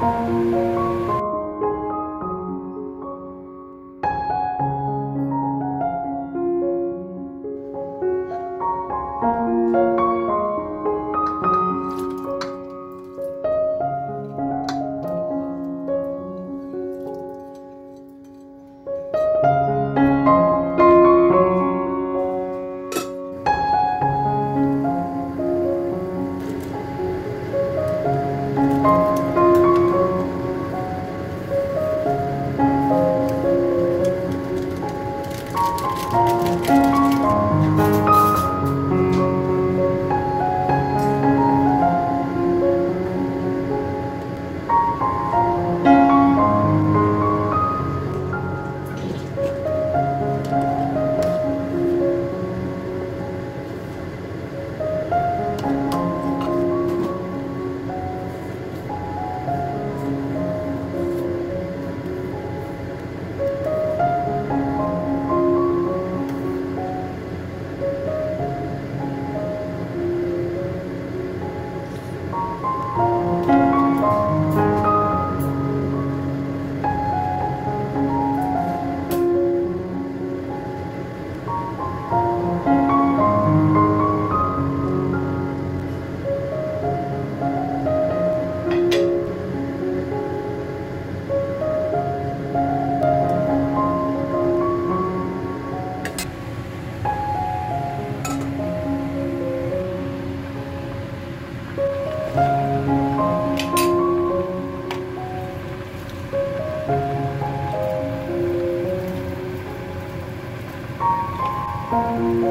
Música Música